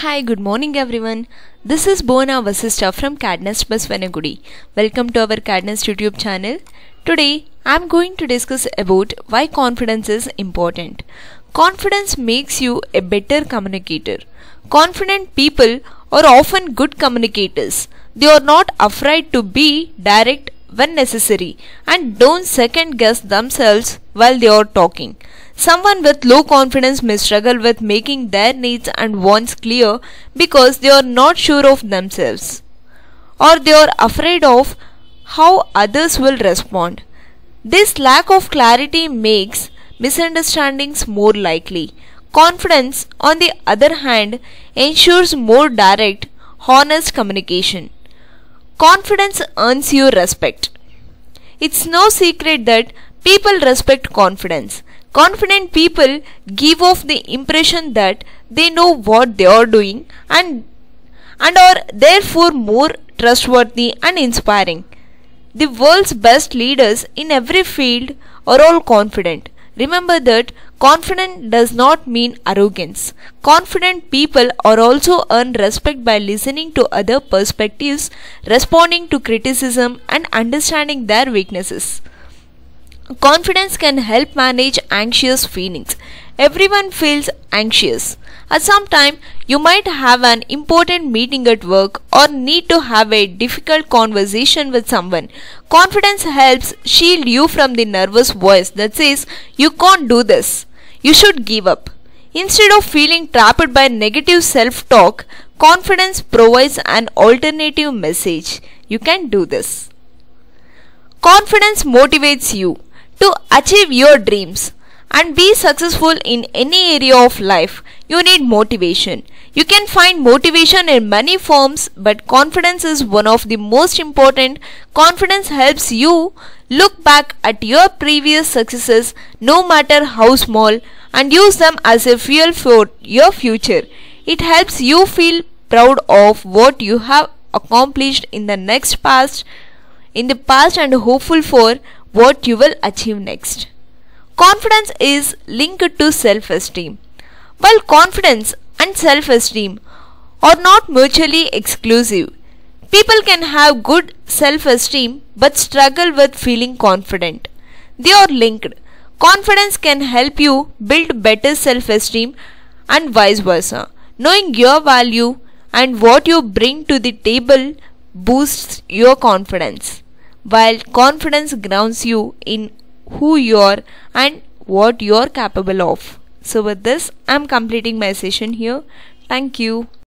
Hi, good morning everyone. This is Bona Vasista from Cadnest Basavanagudi. Welcome to our CADD Nest YouTube channel. Today, I am going to discuss about why confidence is important. Confidence makes you a better communicator. Confident people are often good communicators. They are not afraid to be direct when necessary and don't second guess themselves while they are talking. Someone with low confidence may struggle with making their needs and wants clear because they are not sure of themselves or they are afraid of how others will respond. This lack of clarity makes misunderstandings more likely. Confidence, on the other hand, ensures more direct, honest communication. Confidence earns you respect. It's no secret that people respect confidence. Confident people give off the impression that they know what they are doing and, and are therefore more trustworthy and inspiring. The world's best leaders in every field are all confident. Remember that confident does not mean arrogance. Confident people are also earn respect by listening to other perspectives, responding to criticism, and understanding their weaknesses. Confidence can help manage anxious feelings. Everyone feels anxious. At some time, you might have an important meeting at work or need to have a difficult conversation with someone. Confidence helps shield you from the nervous voice that says, You can't do this. You should give up. Instead of feeling trapped by negative self talk, confidence provides an alternative message. You can do this. Confidence motivates you to achieve your dreams and be successful in any area of life, you need motivation. You can find motivation in many forms, but confidence is one of the most important. Confidence helps you look back at your previous successes, no matter how small, and use them as a fuel for your future. It helps you feel proud of what you have accomplished in the next past in the past and hopeful for what you will achieve next. Confidence is linked to self esteem. While confidence and self esteem are not mutually exclusive, people can have good self esteem but struggle with feeling confident. They are linked. Confidence can help you build better self esteem and vice versa. Knowing your value and what you bring to the table boosts your confidence while confidence grounds you in who you are and what you are capable of. So, with this, I am completing my session here. Thank you.